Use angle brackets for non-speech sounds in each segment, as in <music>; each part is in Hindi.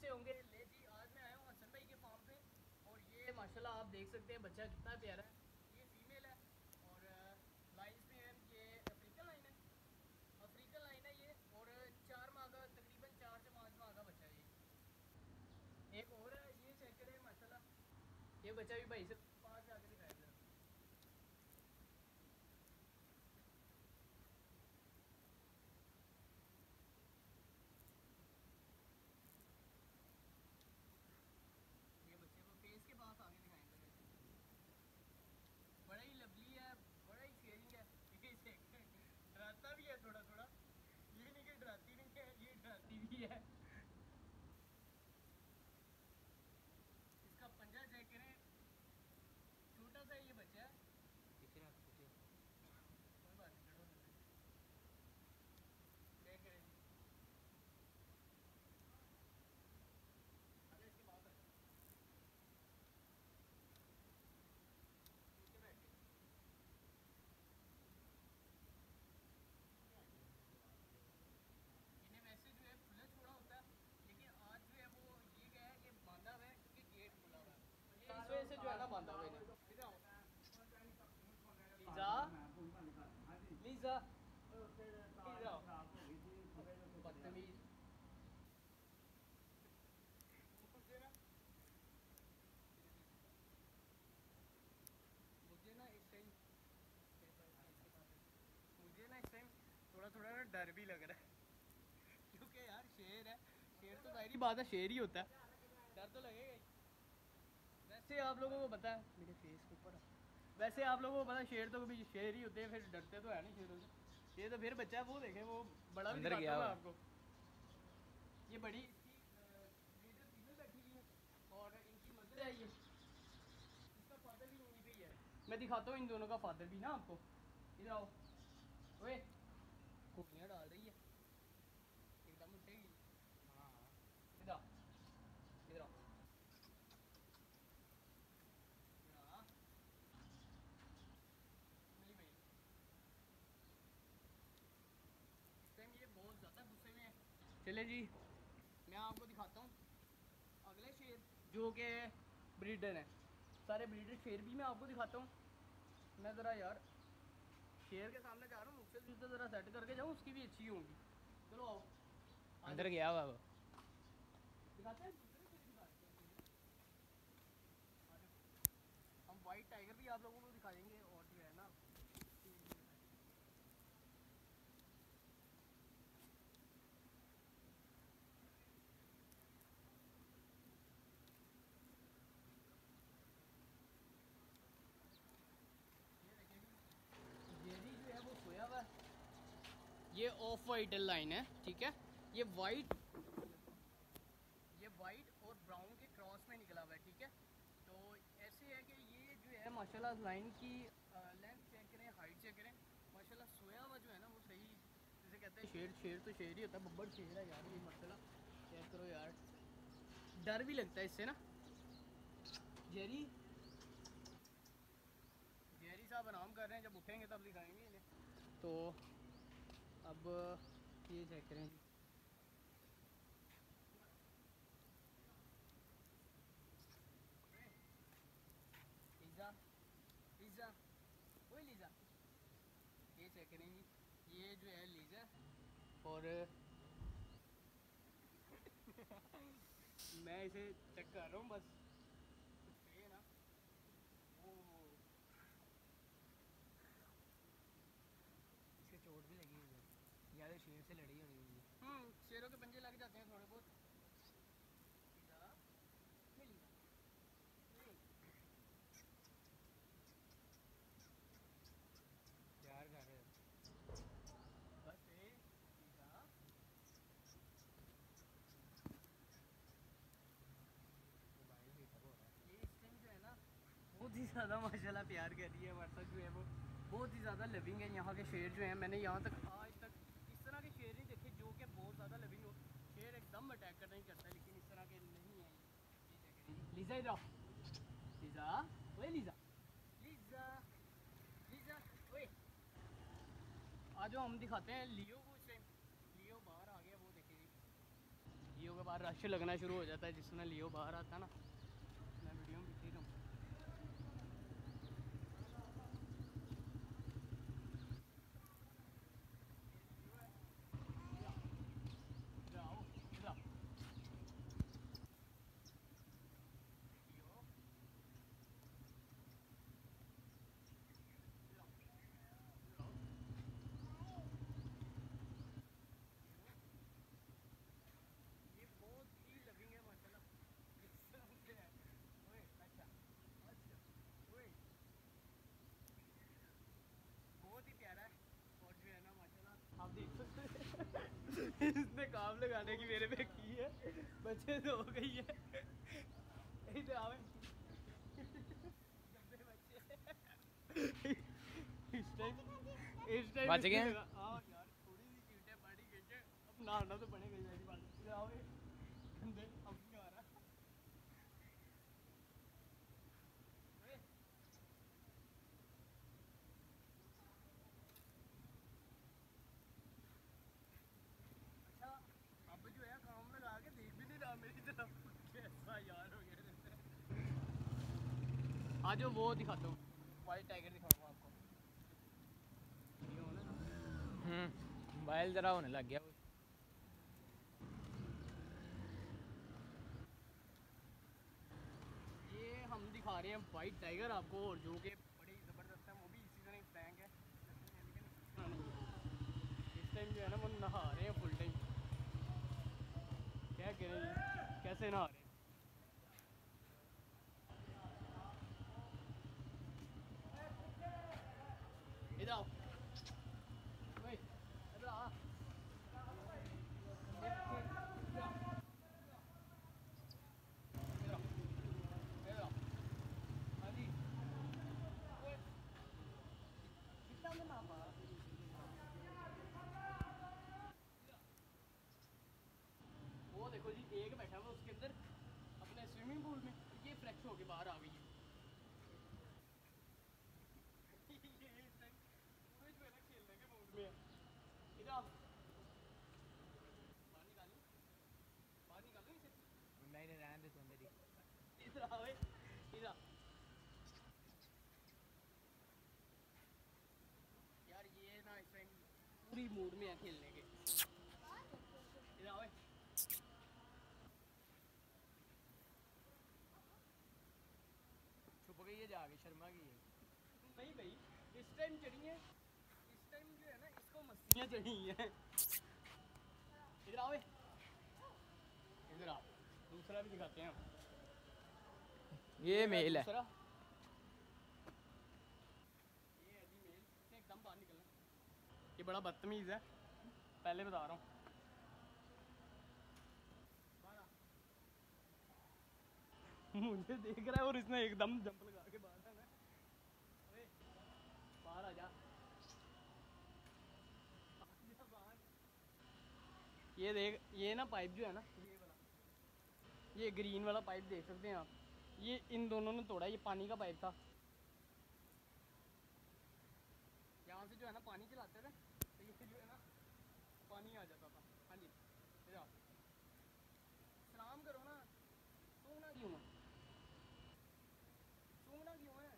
से होंगे। ले जी, आज मैं आया हूँ हसन भाई के फार्म पे। और ये माशाल्लाह, आप देख सकते हैं, बच्चा कितना प्यारा है। ये फीमेल है और लाइन में ये अफ्रीकन लाइन है। अफ्रीकन लाइन है ये और चार माह का, तकरीबन चार से पाँच माह का बच्चा है ये। एक और ये चेक करें, माशाल्लाह। ये बच्चा भी भाई से पास जाकर दिखाया जरा ये बच्चे को फेस के पास आगे दिखाएँगे बड़ा ही लवली है बड़ा ही शेयरिंग है ये check करें। डराता भी है थोड़ा थोड़ा ये नहीं कि डराती नहीं है ये डराती भी है इसका पंजा चेक करें छोटा सा ये बच्चा है कोई बात नहीं चढ़ो ना। चेक करें अरे इसके बाद आ जाओ। नीचे बैठ के। इन्हें वैसे जो है खुला छोड़ा होता है लेकिन आज जो है वो ये गया है कि बांधा हुआ है क्योंकि गेट खुला हुआ है ये इस वजह से जो है ना बांधा हुआ है इन्हें। इधर आओ। लीजा बदतमीज मुझे ना इस टाइम थोड़ा थोड़ा डर भी लग रहा है। क्योंकि यार शेर है, शेर तो बात है, शेर ही। होता है डर तो लगेगा ही। वैसे आप लोगों को पता है, मेरे फेस के ऊपर। वैसे आप लोगों को पता शेर तो कभी शेर ही होते हैं फिर डरते तो है नहीं शेरों से। ये तो फिर बच्चा वो देखे वो बड़ा भी दिखाता हूँ। आपको। ये बड़ी इसकी लीडर फीमेल बैठी हुई है और इनकी मदर है ये। इसका फादर भी यहीं पे ही है। मैं दिखाता हूँ इन दोनों का फादर भी ना आपको। इधर आओ। ओए। कुकड़ियाँ डाल रही है एकदम उठेगी इधर आओ इधर आओ यहाँ। मिली भाई इस टाइम ये बहुत ज़्यादा गुस्से में है चले जी। मैं आपको दिखाता हूँ। अगले शेर जो कि ब्रीडर हैं। सारे ब्रीडर शेर भी मैं आपको दिखाता हूँ। मैं ज़रा यार शेर के सामने जा रहा हूँ मुझसे जूते ज़रा सेट करके जाऊँ उसकी भी अच्छी होगी। चलो आओ। अंदर गया हुआ दिखाते हैं दूसरे शेर दिखाते हैं। आ जाओ। हम वाइट टाइगर भी आप लोगों को दिखाएँगे और जो है ना ये देखिए ये भी जो है वो सोया हुआ है ये ऑफ़ वाइट लाइन है, ठीक है? ये वाइट ये वाइट और ब्राउन के क्रॉस में निकला हुआ है, ठीक है? तो ऐसे है कि ये जो है, माशाल्लाह लाइन की लेंथ चेक करें हाइट चेक करें, माशाल्लाह सोया हुआ जो है ना, वो सही जैसे कहते हैं शेर शेर तो शेर ही होता है, बब्बर शेर है यार ये मसला चेक करो यार। डर भी लगता है इससे ना। जेरी जेरी साहब आराम कर रहे हैं, जब उठेंगे तब दिखाएँगे तो ये चेक करें। लीजा ये चेक ये जो है लीजा और <laughs> मैं इसे चेक कर रहा हूँ बस ये ना वो इसके चोट भी लगी हुई है ज़्यादा शेर से लड़ी होनी हुई है हम्म शेरों के पंजे लग जाते हैं थोड़े बहुत लीजा ये लीजा ये प्यार कर रहे हो बस ये लीजा मोबाइल भी खराब हो रहा है ये इस टाइम जो है ना बहुत ही ज़्यादा माशाल्लाह प्यार कर रही है हमारे साथ जो है वो। बहुत ही ज़्यादा लविंग है, यहाँ के शेर जो हैं। मैंने यहाँ तक, आज तक इस तरह के शेर नहीं देखे जो कि बहुत ज़्यादा लविंग हो। शेर एकदम अटैक करना ही करता है, लेकिन इस तरह के नहीं है। लीजा इधर लीजा ओए लीजा लीजा लीजा ओए। आज हम दिखाते हैं लियो को टाइम लियो बाहर आ गया, वो देखिए जी ये के बाद रश लगना शुरू हो जाता है जिस लियो बाहर आता है ना मैं वीडियो में दिख रहा हूँ जाओ जाओ ये बहुत ही लविंग है माशाल्लाह कसम से है ओए अच्छा अच्छा ओए बहुत ही प्यारा है और जो है ना माशाल्लाह आप देख सकते हैं काम लगाने की मेरे पे की है। बच्चे तो हो गई है। इधर आवे गंदे इस टाइम बच गए? हैं? यार थोड़ी सी चीटें पड़ी गई है अब नहाना तो पड़ेगा ही मेरी बात इधर आओ ये। गंदे अब नहीं आ रहा ओए, अच्छा अब जो है काम में लगा के देख भी नहीं रहा मेरी तरफ़ कैसा यार हो गया जैसे आज वो दिखाता हूँ। वाइट टाइगर दिखाऊँगा आपको। ना हम्म मोबाइल जरा होने लग गया। ये हम दिखा रहे हैं वाइट टाइगर आपको, और जो कि बड़ी ज़बरदस्त है, वो भी इसी तरह है। इस टाइम जो है ना, वो नहा रहे हैं फुल टाइम क्या जी? कैसे नहा रहे हैं इधर आओ ओए, इधर आ इधर आओ इधर आओ हाँ जी ओए, कितना में नाम आ जी एक बैठा हुआ उसके अंदर अपने स्विमिंग पूल में ये फ्रेश होके बाहर आ गई है। खेलने के मूड में इधर बाहर निकालूं। बाहर निकालूं इसे। नहीं नहीं रहने दे अंदर इधर आओ इधर यार ये ना इस टाइम पूरी मूड में है खेलने के इधर आओ ए। छुप गई है जाके शर्मा गई है नहीं भाई इस टाइम चढ़ी है। इस टाइम जो है ना इसको मस्तियाँ चढ़ी हैं। इधर आओ इधर आओ। दूसरा भी दिखाते हैं ये मेल है। ये मेल। एकदम बाहर निकलना ये बड़ा बदतमीज है। पहले बता रहा हूँ। मुझे देख रहा है और इसने एकदम जंप लगा के बाहर आना है ओए, बाहर आ जा आ जा बाहर। ये देख, ये ना पाइप जो है ना, ये वाला ये ग्रीन वाला पाइप देख सकते हैं आप। ये इन दोनों ने तोड़ा, ये पानी का पाइप था। यहाँ से जो है ना पानी चलाते थे तो ये जो है ना पानी आ जाता था। हाँ जी सलाम करो ना, सूंघना क्यों है? सूंघना क्यों है?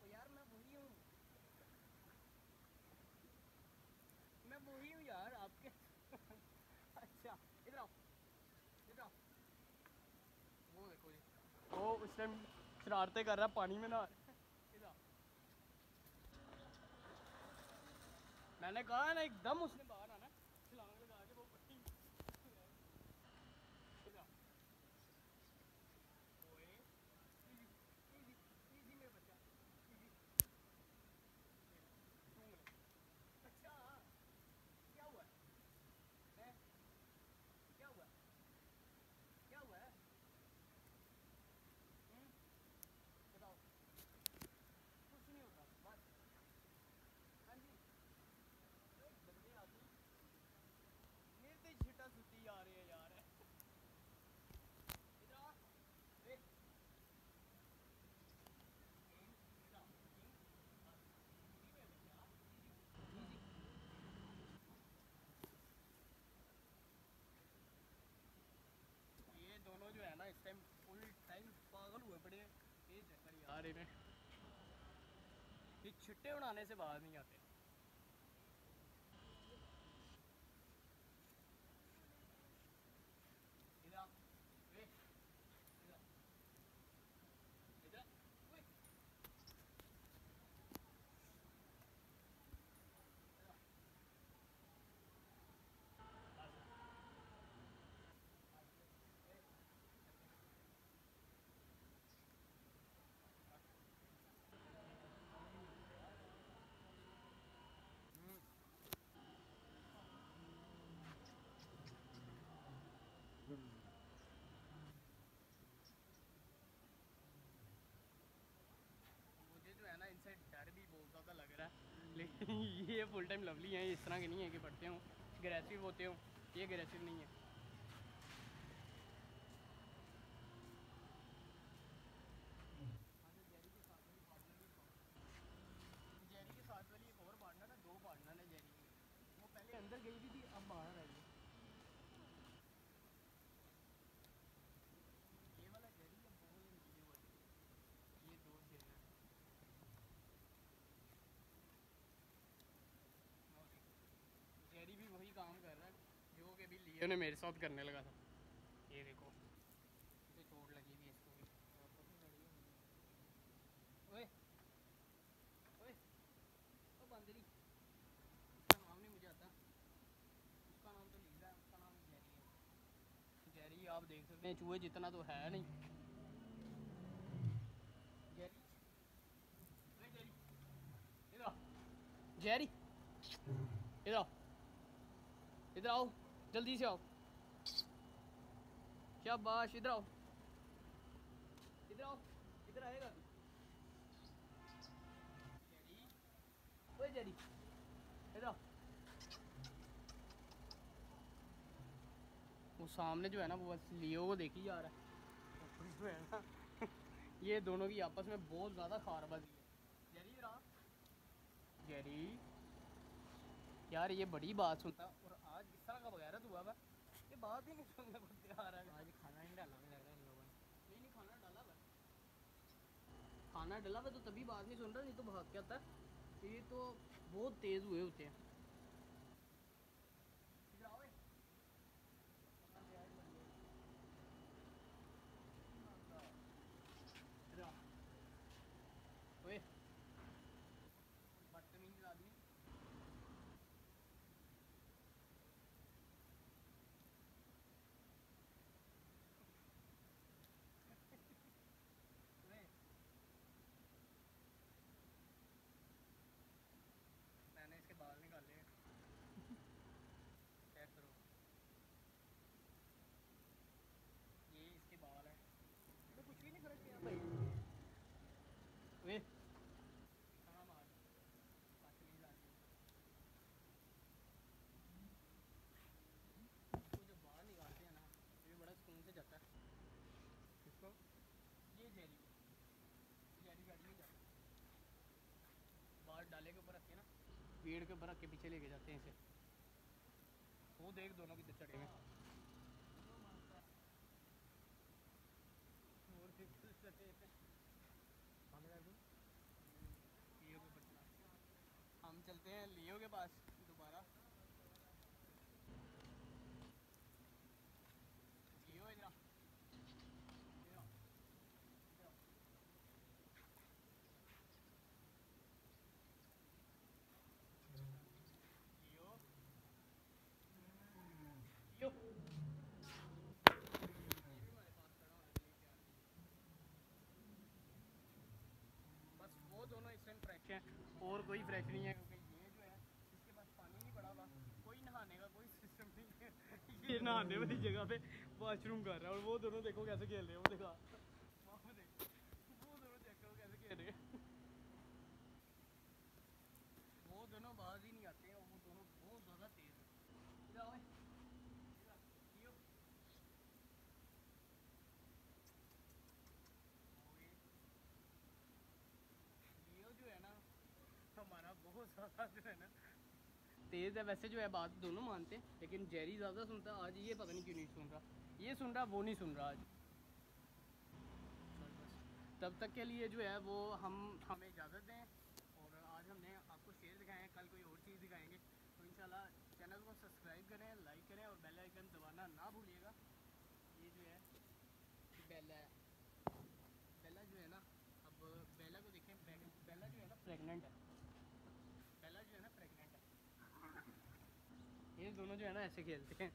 तो यार, मैं वही हूँ। मैं वही हूँ यार आपके अच्छा इधर आओ इधर आओ वो देखो जी वो उस टाइम शरारतें कर रहा पानी में ना मैंने कहा ना एकदम उसने बाहर आना छलांग लगा के वो पट्टी इधर आओ। ओए, easy, easy, easy मेरा बच्चा, easy। सूंघ ले। अच्छा क्या हुआ है? हैं? क्या हुआ क्या हुआ है हम्म? बताओ कुछ नहीं होता बस हाँ जी अरे गंदे आदमी ये छिट्टे उड़ाने से बाहर नहीं आते इधर आ, वे, इधर आ, इधर आ, वे। इधर आ। बस। वे। मुझे जो है ना इनसे डर भी बहुत ज़्यादा लग रहा है लेकिन ये फुल टाइम लवली हैं, इस तरह के नहीं है कि पढ़ते हो ग्रेसिव होते हो, ये ग्रेसिव नहीं है जेरी के साथ वाली एक और पार्टनर है दो पार्टनर है जेरी के वो पहले अंदर गई हुई थी अब बाहर आई है ये वाला जेरी है वो ये नीचे वाली ये दो जेरी हैं जेरी भी वही काम कर रहा है कि ने मेरे साथ करने लगा था। ये देखो। इसे चोट लगी हुई इसको ओए ओए, ओ बंदरी। इसका नाम नहीं मुझे आता। उसका नाम तो लीला है, उसका नाम जेरी है। जेरी, आप देख सकते हैं, चूहे जितना तो है नहीं। जेरी। इधर आओ। इधर आओ। जल्दी से आओ। शाबाश इधर आओ। इधर आओ इधर आएगा तू। ओए जेरी इधर आओ वो सामने जो है ना वो बस लियो को देखी जा रहा है। जो है ना। ये दोनों की आपस में बहुत ज़्यादा खारबाजी है। जेरी। जेरी यार ये बड़ी बात सुनता आज किस तरह का वगैरह तो हुआ हुआ ये बात ही नहीं है। आज खाना नहीं डाला मुझे लग रहा है इन लोगों ने। नहीं नहीं खाना डाला खाना डाला हुआ तो तभी बात नहीं सुन रहा नहीं तो भाग क्या है। ये तो बहुत तेज हुए होते हैं इधर आओ ए। इधर आ। ओए बदतमीज आदमी ओए मैंने इसके बाल निकाले हैं चेक करो ये इसके बाल है तो कुछ भी नहीं फ़र्क किया भाई वे कहाँ मार बदतमीज आदमी इसको जब बाहर निकालते हैं ना तो ये बड़ा सुकून से जाता है किसको ये जेरी जेरी गाड़ी में जाता बाहर डाले के ऊपर रख के ना पेड़ के ऊपर के पीछे लेके जाते हैं इसे। वो देख दोनों की चढ़े ऊपर चढ़ा हम चलते हैं लियो के पास दोबारा लियो इधर आ। इधर आ। इधर आ। लियो लियो बस वो दोनों इस टाइम फ्रेश हैं नहीं है, क्योंकि ये जो है, इसके पास पानी नहीं पड़ा हुआ कोई नहाने का कोई सिस्टम नहीं है। <laughs> ये नहाने वाली जगह पे वॉशरूम कर रहा है और वो दोनों देखो कैसे खेल रहे हैं, वो देखा वहाँ पे देख वो दोनों देखो कैसे खेल रहे हैं वो दोनों बाज ही नहीं आते हैं वो दोनों बहुत ज़्यादा तेज हैं इधर आओ ए। इधर आ, लियो। ओए। लियो जो है ना हमारा बहुत ज़्यादा जो है ना तेज़ है, वैसे जो है बात दोनों मानते हैं, लेकिन जेरी ज़्यादा सुनता आज ये पता नहीं क्यों नहीं सुन रहा। ये सुन रहा, वो नहीं सुन रहा आज। तब तक के लिए जो है, वो हम, हमें इजाज़त दें, और आज हमने आपको शेर दिखाए हैं, कल कोई और चीज़ दिखाएँगे। तो इंशाल्लाह चैनल को सब्सक्राइब करें, लाइक करें, और बेल आइकन दबाना ना भूलिएगा। ये जो है, बेला है। बेला जो है ना, अब बेला को देखें बेला जो है ना, प्रेग्नेंट है बेला जो है ना प्रेग्नेंट है ये दोनों जो है ना ऐसे खेलते हैं।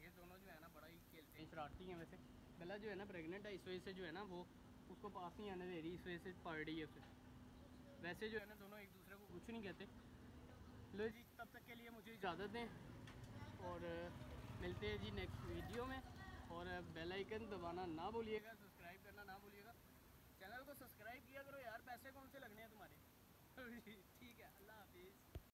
ये दोनों जो है ना बड़ा ही खेलते हैं। शरारती हैं वैसे। बेला जो है ना प्रेग्नेंट है, इस वजह से जो है ना वो उसको पास नहीं आने दे रही, इस वजह से पड़ रही है उसे। वैसे जो है ना दोनों एक दूसरे को कुछ नहीं कहते। लो जी, तब तक के लिए मुझे इजाज़त दें। और मिलते हैं जी नेक्स्ट वीडियो में। और बेल आइकन दबाना ना भूलिएगा सब्सक्राइब करना ना भूलिएगा। चैनल को सब्सक्राइब किया करो यार, पैसे कौन से लगने हैं तुम्हारे? <laughs>